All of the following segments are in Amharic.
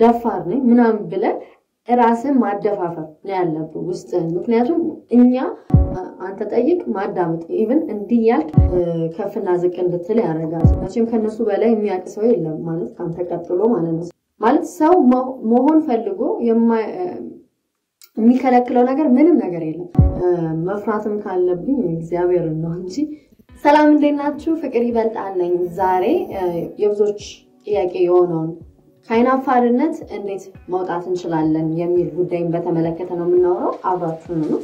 ደፋር ነኝ ምናምን ብለህ ራስን ማደፋፈር ነው ያለብህ ውስጥህን። ምክንያቱም እኛ አንተ ጠይቅ ማዳመጥ even እንዲህ ያልክ ከፍና ዝቅ እንድትል ያደርጋል። መቼም ከነሱ በላይ የሚያውቅ ሰው የለም ማለት ከአንተ ቀጥሎ ማለት ነው። ማለት ሰው መሆን ፈልጎ የሚከለክለው ነገር ምንም ነገር የለም። መፍራትም ካለብኝ እግዚአብሔርን ነው እንጂ። ሰላም እንዴት ናችሁ? ፍቅር ይበልጣል ነኝ። ዛሬ የብዙዎች ጥያቄ የሆነውን ከአይናፋርነት እንዴት መውጣት እንችላለን የሚል ጉዳይን በተመለከተ ነው የምናወራው። አብራችሁን ነው።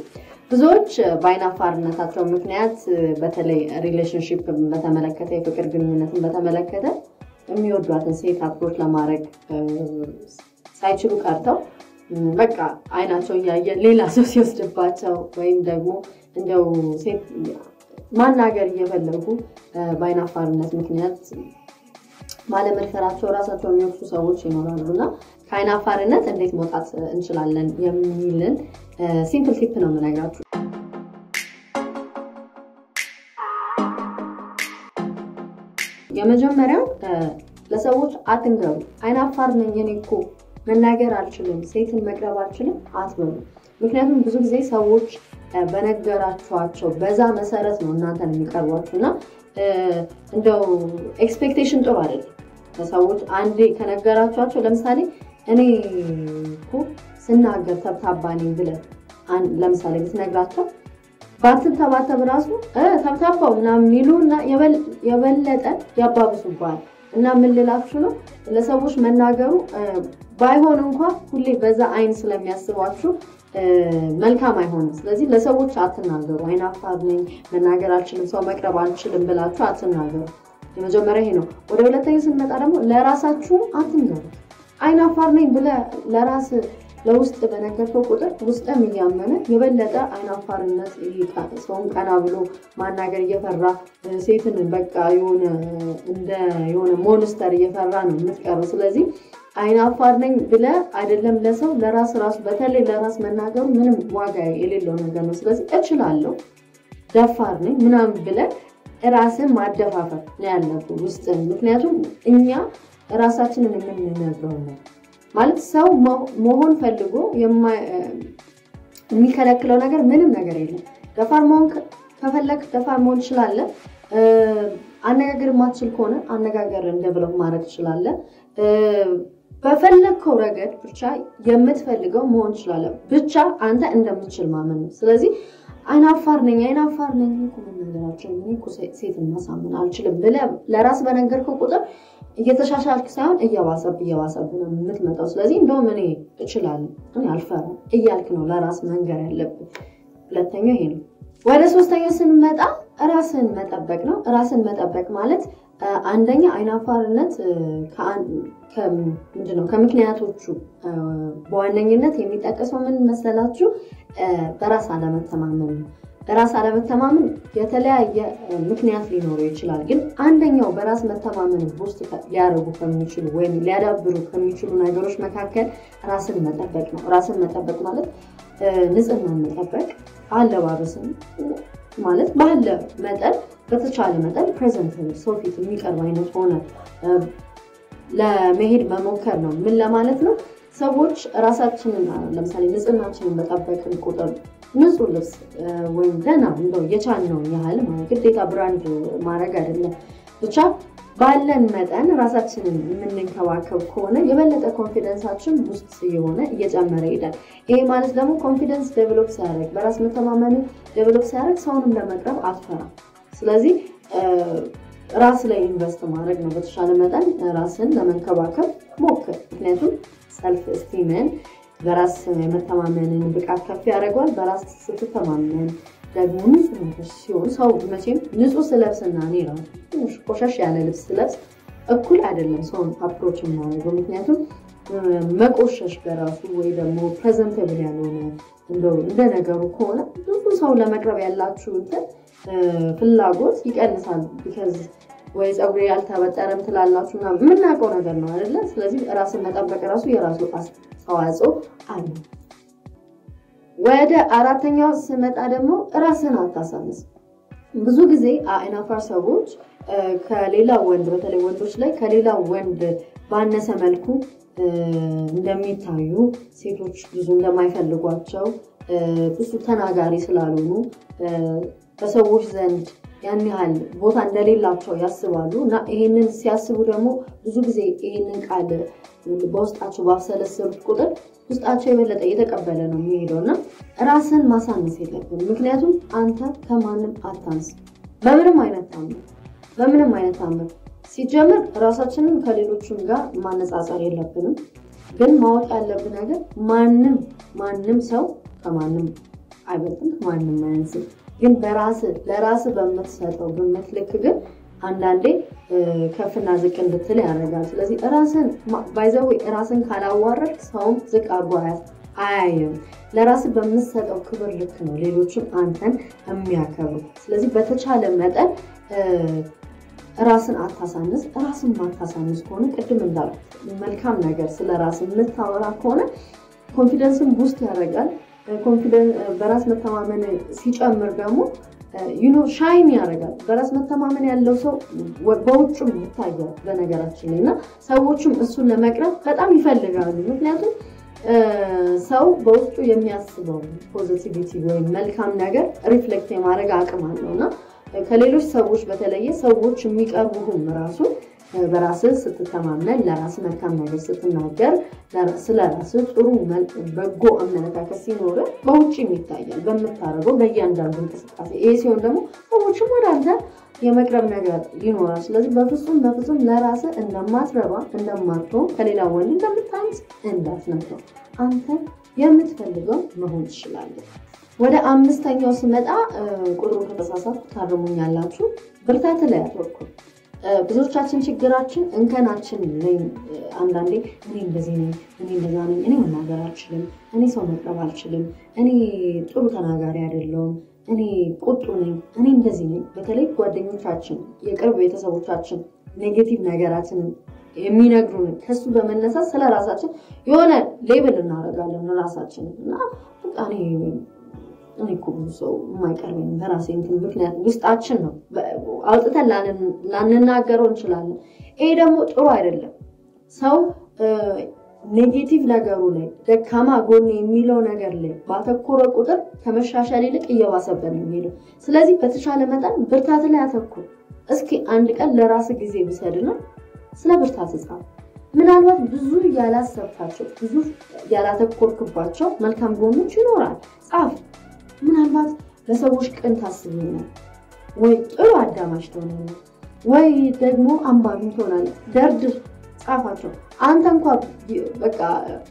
ብዙዎች በአይናፋርነታቸው ምክንያት በተለይ relationship በተመለከተ የፍቅር ግንኙነትን በተመለከተ የሚወዷትን ሴት approach ለማድረግ ሳይችሉ ቀርተው በቃ አይናቸው እያየ ሌላ ሰው ሲወስድባቸው ወይም ደግሞ እንደው ሴት ማናገር እየፈለጉ በአይናፋርነት ምክንያት ባለመድፈራቸው ራሳቸው የሚወቅሱ ሰዎች ይኖራሉ እና ከአይናፋርነት እንዴት መውጣት እንችላለን የሚልን simple tip ነው የምነግራችሁ። የመጀመሪያው ለሰዎች አትንገሩ። አይናፋር ነኝ እኔ እኮ መናገር አልችልም፣ ሴትን መቅረብ አልችልም አትበሉ። ምክንያቱም ብዙ ጊዜ ሰዎች በነገራችኋቸው በዛ መሰረት ነው እናንተን የሚቀርቧችሁ እና እንደው expectation ጥሩ አይደለም። ሰዎች አንዴ ከነገራችኋቸው ለምሳሌ እኔ እኮ ስናገር ተብታባ ነኝ ብለህ ለምሳሌ ብትነግራቸው ባትንተባተብ ራሱ ተብታባው ምናምን እና የበለጠ ያባብሱባል። እና ምን ልላችሁ ነው ለሰዎች መናገሩ ባይሆን እንኳ ሁሌ በዛ አይን ስለሚያስቧችሁ መልካም አይሆንም። ስለዚህ ለሰዎች አትናገሩ። አይናፋር ነኝ መናገር አልችልም፣ ሰው መቅረብ አልችልም ብላችሁ አትናገሩ። የመጀመሪያ ይሄ ነው። ወደ ሁለተኛው ስንመጣ ደግሞ ለራሳችሁም አትንገሩ። አይናፋር ነኝ ብለህ ለራስ ለውስጥ በነገርከው ቁጥር ውስጥም እያመነ የበለጠ አይናፋርነት ሰውን ቀና ብሎ ማናገር እየፈራ ሴትን በቃ የሆነ እንደ የሆነ ሞንስተር እየፈራ ነው የምትቀረው። ስለዚህ አይናፋር ነኝ ብለህ አይደለም ለሰው ለራስ ራሱ በተለይ ለራስ መናገሩ ምንም ዋጋ የሌለው ነገር ነው። ስለዚህ እችላለሁ፣ ደፋር ነኝ ምናምን ብለህ ራስን ማደፋፈር ነው ያለብህ ውስጥን። ምክንያቱም እኛ ራሳችንን የምንነግረው ነው ማለት ሰው መሆን ፈልጎ የሚከለክለው ነገር ምንም ነገር የለም። ደፋር መሆን ከፈለግ ደፋር መሆን ትችላለህ። አነጋገር የማትችል ከሆነ አነጋገርን ደብለው ማድረግ ትችላለህ። በፈለግከው ረገድ ብቻ የምትፈልገው መሆን ትችላለህ። ብቻ አንተ እንደምትችል ማመን ነው። ስለዚህ አይናፋር ነኝ አይናፋር ነኝ እኮ መናገራቸው እኮ ሴትን ማሳመን አልችልም ብለህ ለራስ በነገርከው ቁጥር እየተሻሻልክ ሳይሆን እየባሰብ እየባሰብ ነው የምትመጣው። ስለዚህ እንደውም እኔ እችላለሁ እኔ አልፈራም እያልክ ነው ለራስ መንገር ያለብን። ሁለተኛው ይሄ ነው። ወደ ሶስተኛው ስንመጣ ራስን መጠበቅ ነው። ራስን መጠበቅ ማለት አንደኛ አይናፋርነት ምንድነው ከምክንያቶቹ በዋነኝነት የሚጠቀሰው ምን መሰላችሁ? በራስ አለመተማመን ነው። በራስ አለመተማመን የተለያየ ምክንያት ሊኖረው ይችላል። ግን አንደኛው በራስ መተማመን ውስጥ ሊያደርጉ ከሚችሉ ወይም ሊያዳብሩ ከሚችሉ ነገሮች መካከል ራስን መጠበቅ ነው። ራስን መጠበቅ ማለት ንጽህናን መጠበቅ፣ አለባበስን ማለት ባለ መጠን በተቻለ መጠን ፕሬዘንት ሰው ፊት የሚቀርብ አይነት ሆነ ለመሄድ መሞከር ነው። ምን ለማለት ነው? ሰዎች ራሳችንን ለምሳሌ ንጽህናችንን በጠበቅን ቁጥር ንጹህ ልብስ ወይም ደህና እንደው የቻልነውን ያህል ግዴታ brand ማድረግ አይደለም፣ ብቻ ባለን መጠን ራሳችንን የምንንከባከብ ከሆነ የበለጠ confidence ኣችን ውስጥ የሆነ እየጨመረ ይሄዳል። ይሄ ማለት ደግሞ confidence develop ሲያደርግ በራስ መተማመንን develop ሲያደርግ ሰውንም ለመቅረብ አትፈራም። ስለዚህ ራስ ላይ invest ማድረግ ነው። በተሻለ መጠን ራስን ለመንከባከብ ሞክር። ምክንያቱም self-esteem ን በራስ የመተማመንን ብቃት ከፍ ያደርገዋል። በራስ ስትተማመን ደግሞ ንጹህ ሲሆን ሰው መቼም ንጹህ ስለብስና እኔ ራሱ ትንሽ ቆሸሽ ያለ ልብስ ስለብስ እኩል አይደለም ሰውን approach የማደርገው። ምክንያቱም መቆሸሽ በራሱ ወይ ደግሞ presentable ያልሆነ እንደ ነገሩ ከሆነ ብዙ ሰው ለመቅረብ ያላችሁ እንትን ፍላጎት ይቀንሳል። because ወይ ፀጉሬ ያልተበጠረም ትላላችሁ ምናምን የምናውቀው ነገር ነው አይደለ? ስለዚህ ራስን መጠበቅ ራሱ የራሱ አስተዋጽኦ አለ። ወደ አራተኛው ስመጣ ደግሞ ራስን አታሳንስ። ብዙ ጊዜ አይናፋር ሰዎች ከሌላ ወንድ በተለይ ወንዶች ላይ ከሌላ ወንድ ባነሰ መልኩ እንደሚታዩ ሴቶች ብዙ እንደማይፈልጓቸው ብዙ ተናጋሪ ስላልሆኑ በሰዎች ዘንድ ያን ያህል ቦታ እንደሌላቸው ያስባሉ እና ይሄንን ሲያስቡ ደግሞ ብዙ ጊዜ ይሄንን ቃል በውስጣቸው ባብሰለሰሉት ቁጥር ውስጣቸው የበለጠ እየተቀበለ ነው የሚሄደው እና ራስን ማሳነስ የለብን። ምክንያቱም አንተ ከማንም አታንስ በምንም አይነት ታምር በምንም አይነት ታምር። ሲጀምር ራሳችንን ከሌሎችም ጋር ማነጻጸር የለብንም። ግን ማወቅ ያለብን ነገር ማንም ማንም ሰው ከማንም አይበልጥም፣ ማንም አያንስም። ግን በራስ ለራስ በምትሰጠው ግምት ልክ ግን አንዳንዴ ከፍና ዝቅ እንድትል ያደርጋል። ስለዚህ ራስን by the way ራስን ካላዋረድ ሰውም ዝቅ አድርጎ አያየም። ለራስ በምትሰጠው ክብር ልክ ነው ሌሎችም አንተን የሚያከብሩ። ስለዚህ በተቻለ መጠን ራስን አታሳንስ። ራስን ማታሳንስ ከሆነ ቅድም እንዳልኩት መልካም ነገር ስለ ራስ የምታወራ ከሆነ confidence ን boost ያደርጋል። በራስ መተማመን ሲጨምር ደግሞ you know shine ያደርጋል። በራስ መተማመን ያለው ሰው በውጭም ይታያል በነገራችን ላይ እና ሰዎችም እሱን ለመቅረብ በጣም ይፈልጋሉ። ምክንያቱም ሰው በውስጡ የሚያስበው positivity ወይም መልካም ነገር reflect የማድረግ አቅም አለው እና ከሌሎች ሰዎች በተለየ ሰዎች የሚቀርቡህም ራሱ በራስህ ስትተማመን ለራስ መልካም ነገር ስትናገር ስለ ራስህ ጥሩ በጎ አመለካከት ሲኖር በውጭም ይታያል በምታደርገው በእያንዳንዱ እንቅስቃሴ። ይሄ ሲሆን ደግሞ ሰዎችም ወደ አንተ የመቅረብ ነገር ይኖራል። ስለዚህ በፍጹም በፍጹም ለራስህ እንደማትረባ እንደማትሆን ከሌላ ወንድ እንደምታንስ እንዳትነግረው። አንተ የምትፈልገው መሆን ትችላለህ። ወደ አምስተኛው ስመጣ ቁጥሩን ከተሳሳትኩ ታርሙኛላችሁ። ብርታት ላይ አተኩር። ብዙዎቻችን ችግራችን እንከናችን ላይ አንዳንዴ እኔ እንደዚህ ነኝ፣ እኔ እንደዛ ነኝ፣ እኔ መናገር አልችልም፣ እኔ ሰው መቅረብ አልችልም፣ እኔ ጥሩ ተናጋሪ አይደለሁም፣ እኔ ቁጡ ነኝ፣ እኔ እንደዚህ ነኝ። በተለይ ጓደኞቻችን፣ የቅርብ ቤተሰቦቻችን negative ነገራችንን የሚነግሩን ከሱ በመነሳት ስለ ራሳችን የሆነ label እናደርጋለን ራሳችንን እና በቃ የማይቀርበኝ በራሴ እንትን ምክንያት ውስጣችን ነው አውጥተን ላንናገረው እንችላለን። ይሄ ደግሞ ጥሩ አይደለም። ሰው negative ነገሩ ላይ ደካማ ጎን የሚለው ነገር ላይ ባተኮረ ቁጥር ከመሻሻል ይልቅ እየባሰበት ነው የሚሄደው። ስለዚህ በተቻለ መጠን ብርታት ላይ አተኩር። እስኪ አንድ ቀን ለራስ ጊዜ ውሰድና ስለ ብርታት ጻፍ። ምናልባት ብዙ ያላሰብካቸው ብዙ ያላተኮርክባቸው መልካም ጎኖች ይኖራል። ጻፍ። ምናልባት ለሰዎች ቅን ታስብ ይሆናል ወይ ጥሩ አዳማጭ ትሆናለህ ወይ ደግሞ አንባቢ ትሆናለህ። ደርድር፣ ጻፋቸው። አንተ እንኳ በቃ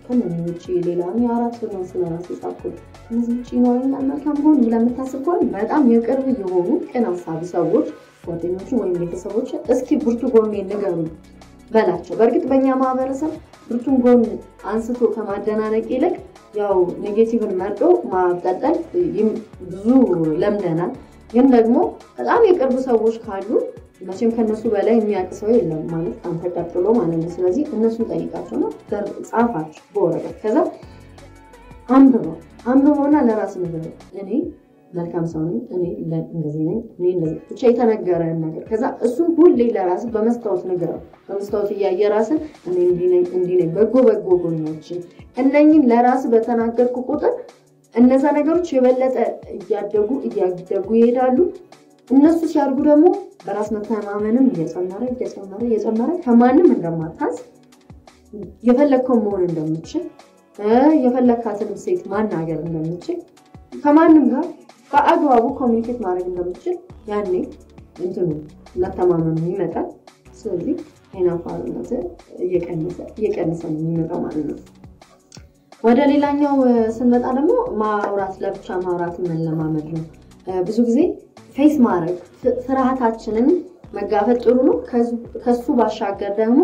ከምን ውጭ ሌላ አራት ነው ስለራስ የጻፍኩት ከዚህ ውጭ ይኖረኛል መልካም ጎን ብለህ የምታስብ ከሆነ በጣም የቅርብ የሆኑ ቅን ሀሳቢ ሰዎች ጓደኞችን ወይም ቤተሰቦችን እስኪ ብርቱ ጎን ንገሩ በላቸው። በእርግጥ በእኛ ማህበረሰብ ብርቱን ጎን አንስቶ ከማደናነቅ ይልቅ ያው negative ን መርጦ ማቀጠል ብዙ ለምደናል። ግን ደግሞ በጣም የቅርብ ሰዎች ካሉ መቼም ከነሱ በላይ የሚያውቅ ሰው የለም ማለት አንተ ቀጥሎ ማለት ነው። ስለዚህ እነሱን ጠይቃቸው ነው ጻፋቸው በወረቀት ከዛ አንብበው አንብበውና ለራስ ነገር እኔ መልካም ሰው ነኝ፣ እንደዚህ ነኝ፣ ብቻ የተነገረን ነገር ከዛ እሱን ሁሌ ለራስ በመስታወት ንገረው። በመስታወት እያየ ራስን እንዲህ ነኝ፣ እንዲህ ነኝ፣ በጎ በጎ ጎኖችን እነኝን ለራስ በተናገርኩ ቁጥር እነዛ ነገሮች የበለጠ እያደጉ እያደጉ ይሄዳሉ። እነሱ ሲያድጉ ደግሞ በራስ መተማመንም እየጨመረ እየጨመረ እየጨመረ ከማንም እንደማታዝ የፈለግከው መሆን እንደምችል የፈለግካትንም ሴት ማናገር እንደምችል ከማንም ጋር በአግባቡ ኮሚኒኬት ማድረግ እንደምችል ያኔ እንትኑ መተማመኑ ይመጣል። ስለዚህ አይናፋርነት እየቀነሰ ነው የሚመጣው ማለት ነው። ወደ ሌላኛው ስንመጣ ደግሞ ማውራት ለብቻ ማውራት መለማመድ ነው። ብዙ ጊዜ face ማድረግ ፍርሃታችንን መጋፈጥ ጥሩ ነው። ከሱ ባሻገር ደግሞ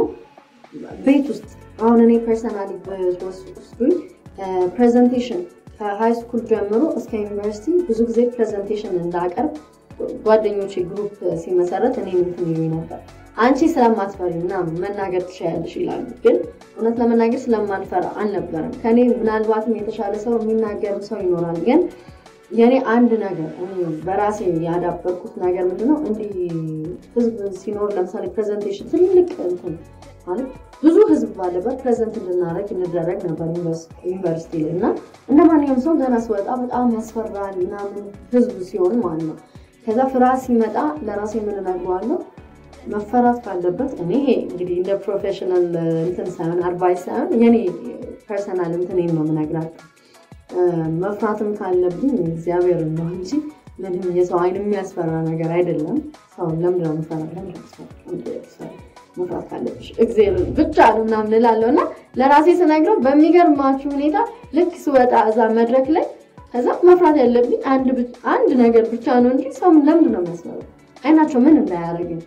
ቤት ውስጥ አሁን እኔ personally presentation ከ high school ጀምሮ እስከ ዩኒቨርሲቲ ብዙ ጊዜ presentation እንዳቀርብ ጓደኞቼ group ሲመሰረት እኔ እንትን ይሉኝ ነበር፣ አንቺ ስለማትፈሪ ምናምን መናገር ትችያለሽ ይላሉ። ግን እውነት ለመናገር ስለማልፈራ አልነበረም። ከኔ ምናልባትም የተሻለ ሰው የሚናገር ሰው ይኖራል። ግን የኔ አንድ ነገር በራሴ ያዳበርኩት ነገር ምንድነው እንዲህ ህዝብ ሲኖር ለምሳሌ presentation ትልቅ እንትን ማለት ብዙ ህዝብ ባለበት present እንድናደረግ እንደረግ ነበር ዩኒቨርሲቲ እና እንደ ማንኛውም ሰው ገና ስወጣ በጣም ያስፈራል ምናምን ህዝብ ሲሆን ማለት ነው። ከዛ ፍርሃት ሲመጣ ለራሴ ምን እነግረዋለሁ መፈራት ካለበት እኔ ይሄ እንግዲህ እንደ professional እንትን ሳይሆን advice ሳይሆን የኔ personal እንትኔን ነው የምነግራቸው። መፍራትም ካለብኝ እግዚአብሔር ነው እንጂ ምንም የሰው አይን የሚያስፈራ ነገር አይደለም። ሰው ለምንድን ነው የምፈራ? መፍራት ካለብሽ እግዚአብሔር ብቻ ነው ምናምን እላለሁ እና ለራሴ ስነግረው በሚገርማችሁ ሁኔታ ልክ ስወጣ እዛ መድረክ ላይ ከዛ መፍራት ያለብኝ አንድ ነገር ብቻ ነው እንጂ ሰው ለምንድን ነው የሚያስፈራው? አይናቸው ምን እንዳያደርግኝ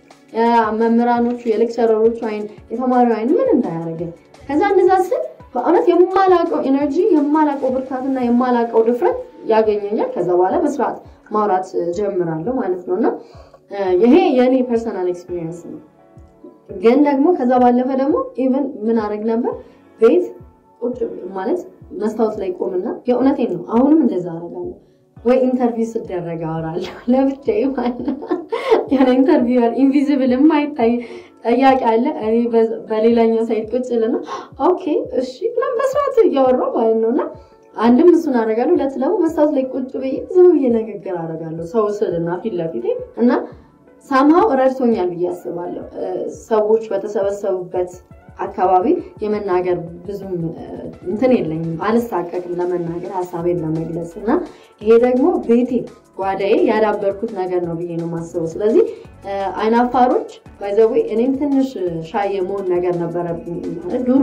መምህራኖቹ የሌክቸረሮቹ አይን የተማሪው አይን ምን እንዳያደርግኝ ከዛ እንደዛ ስል በእውነት የማላቀው ኤነርጂ የማላቀው ብርታትና የማላቀው ድፍረት ያገኘኛል። ከዛ በኋላ በስርዓት ማውራት ጀምራለሁ ማለት ነው እና ይሄ የእኔ personal experience ነው። ግን ደግሞ ከዛ ባለፈ ደግሞ even ምን አደረግ ነበር ቤት ቁጭ ማለት መስታወት ላይ ቆምና የእውነቴን ነው አሁንም እንደዛ አደርጋለሁ። ወይ interview ስደረግ አወራለሁ ለብቻዬ ማለት ያን interviewer invisible የማይታይ ጠያቂ አለ። እኔ በሌላኛው side ቁጭ እልና okay እሺ ብለን በስርዓት እያወራሁ ማለት ነው እና አንድም እሱን አደርጋለሁ። ሁለት ደግሞ መስታወት ላይ ቁጭ ብዬ ዝም ብዬ ንግግር አደርጋለሁ ሰው ስልና ፊት ለፊቴ እና ሳምሃው ረድቶኛል ብዬ አስባለሁ። ሰዎች በተሰበሰቡበት አካባቢ የመናገር ብዙም እንትን የለኝም፣ አልሳቀቅም ለመናገር ሀሳቤን ለመግለጽ እና ይሄ ደግሞ ቤቴ ጓዳዬ ያዳበርኩት ነገር ነው ብዬ ነው የማስበው። ስለዚህ አይናፋሮች ባይዘዌ እኔም ትንሽ ሻይ የመሆን ነገር ነበረብኝ ማለት ነው።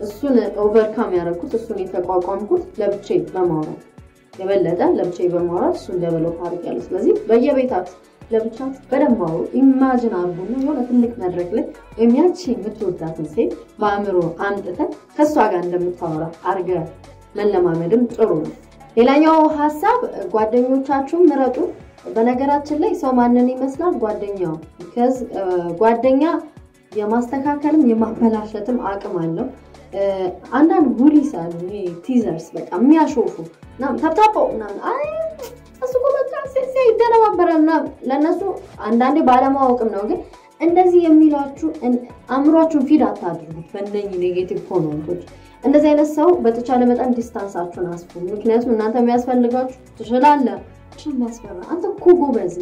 እሱን overcome ያደረኩት እሱን የተቋቋምኩት ለብቻዬ በማውራት የበለጠ ለብቻዬ በማውራት እሱን develop አድርጌያለሁ። ስለዚህ በየቤታችሁ ለብቻችሁ በደንብ አውሩ። imagine አርጉና የሆነ ትልቅ መድረክ ላይ ወይም ያቺ የምትወዳትን ሴት በአእምሮ አምጥተን ከእሷ ጋር እንደምታወራ አርገ መለማመድም ጥሩ ነው። ሌላኛው ሀሳብ ጓደኞቻችሁን ምረጡ። በነገራችን ላይ ሰው ማንን ይመስላል? ጓደኛው ከዚ ጓደኛ የማስተካከልም የማበላሸትም አቅም አለው። አንዳንድ bullies አሉ፣ teasers በቃ የሚያሾፉ ምናምን እኮ በቃ ይደነባበራል ምናምን ለእነሱ አንዳንዴ ባለማወቅም ነው። ግን እንደዚህ የሚሏችሁ አእምሯችሁን feed አታድርጉት በእነኝህ negative comment ኦች። እንደዚህ አይነት ሰው በተቻለ መጠን distance ኣችሁን አስፉ። ምክንያቱም እናንተ የሚያስፈልጋችሁ ትችላለህ፣ የሚያስፈራ አንተ እኮ ጎበዝ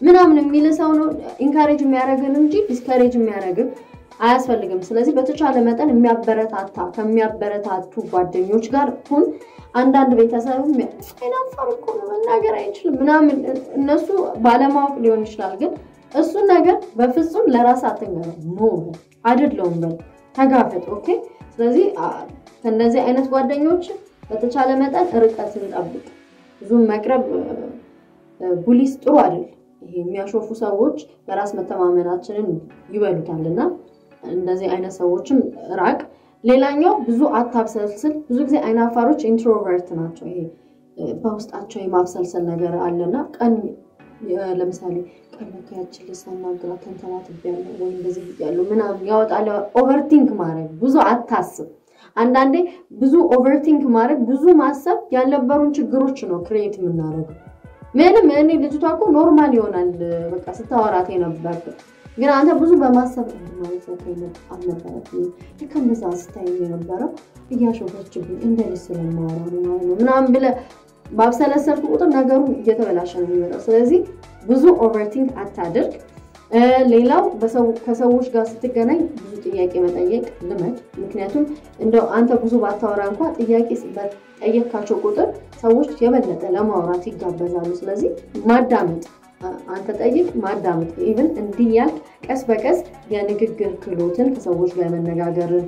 ምናምን የሚል ሰው ነው encourage የሚያደርግን እንጂ discourage የሚያደርግን አያስፈልግም። ስለዚህ በተቻለ መጠን የሚያበረታታ ከሚያበረታቱ ጓደኞች ጋር ሁን። አንዳንድ ቤተሰብ አይናፋር እኮ ነው መናገር አይችልም ምናምን እነሱ ባለማወቅ ሊሆን ይችላል። ግን እሱን ነገር በፍጹም ለራስ አትንገር። no አይደለውም በል ተጋፈጥ። okay። ስለዚህ ከእነዚህ አይነት ጓደኞች በተቻለ መጠን ርቀትን ጠብቅ። ብዙም መቅረብ bullies ጥሩ አይደል። ይሄ የሚያሾፉ ሰዎች በራስ መተማመናችንን ይበሉታል እና እንደዚህ አይነት ሰዎችም ራቅ። ሌላኛው ብዙ አታብሰልስል። ብዙ ጊዜ አይናፋሮች introvert ናቸው። ይሄ በውስጣቸው የማብሰልሰል ነገር አለና ቀን ለምሳሌ ቀን መካያችን ልሳናግራት ተንተባትቤያለሁ ወይ እንደዚህ ብያለሁ ምናምን ያወጣል። overthink ማድረግ ብዙ አታስብ። አንዳንዴ ብዙ overthink ማድረግ ብዙ ማሰብ ያልነበሩን ችግሮች ነው create የምናደርገው። ምንም እኔ ልጅቷ እኮ normal ይሆናል በቃ ስታወራት የነበር ግን አንተ ብዙ በማሰብ ማለት አልነበረብኝም ልክ እንደዛ ስታይ የነበረው እያሾፈችብኝ እንደዚህ ስለማወራ ነው ማለት ነው ምናምን ብለህ ባብሰለሰልኩ ቁጥር ነገሩ እየተበላሸ ነው የሚመጣው። ስለዚህ ብዙ overthink አታድርግ። ሌላው ከሰዎች ጋር ስትገናኝ ብዙ ጥያቄ መጠየቅ ልመድ። ምክንያቱም እንደው አንተ ብዙ ባታወራ እንኳ ጥያቄ በጠየካቸው ቁጥር ሰዎች የበለጠ ለማውራት ይጋበዛሉ። ስለዚህ ማዳመጥ አንተ ጠይቅ፣ ማዳመጥ even እንዲህ ያልክ ቀስ በቀስ የንግግር ክህሎትን ከሰዎች ጋር የመነጋገርን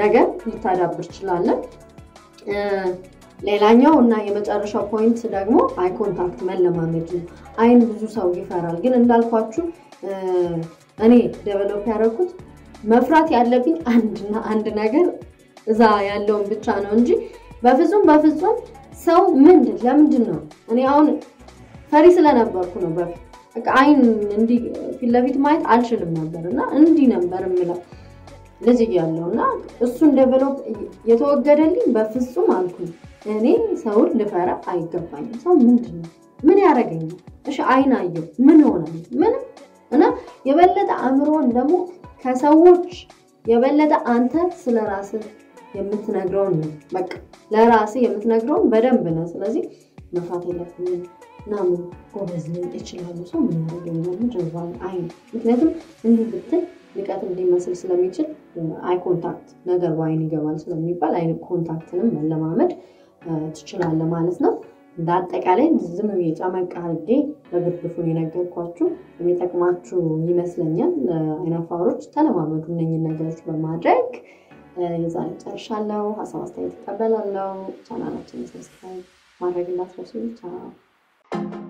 ነገር ልታዳብር ትችላለን። ሌላኛው እና የመጨረሻው point ደግሞ eye contact መለማመድ ነው። አይን ብዙ ሰው ይፈራል፣ ግን እንዳልኳችሁ እኔ develop ያደረኩት መፍራት ያለብኝ አንድና አንድ ነገር እዛ ያለውን ብቻ ነው እንጂ በፍጹም በፍጹም ሰው ምንድን ለምንድን ነው እኔ አሁን ፈሪ ስለነበርኩ ነው በፊት አይን እንዲህ ፊት ለፊት ማየት አልችልም ነበር እና እንዲህ ነበር የምለው ልጅ እያለሁ እና እሱን develop የተወገደልኝ በፍጹም አልኩኝ እኔ ሰውን ልፈራ አይገባኝም። ሰው ምንድን ነው ምን ያደርገኛል? እሺ አይን አየሁ ምን ሆነ? ምንም እና የበለጠ አእምሮን ደግሞ ከሰዎች የበለጠ አንተ ስለ ራስህ የምትነግረውን ነው። በቃ ለራስህ የምትነግረውን በደንብ ነው። ስለዚህ መፍራት የለብኝም ምናምን ጎበዝ ነኝ እችላለሁ፣ ሰው ምን ያደርገኛል ምድርባል አይ ምክንያቱም እንዲህ ብትል ንቀትም ሊመስል ስለሚችል eye contact ነገር በአይን ይገባል ስለሚባል አይን contact ንም መለማመድ ትችላለህ ማለት ነው። እንደ አጠቃላይ ዝም ጨመቅ አድርጌ በግርድፉን የነገርኳችሁ የሚጠቅማችሁ ይመስለኛል። አይናፋሮች ተለማመዱ እነኝን ነገሮች በማድረግ የዛሬ ጨርሻለሁ። ሀሳብ አስተያየት እቀበላለሁ። channel ኣችን subscribe ማድረግ እንዳትረሱ። ቻው you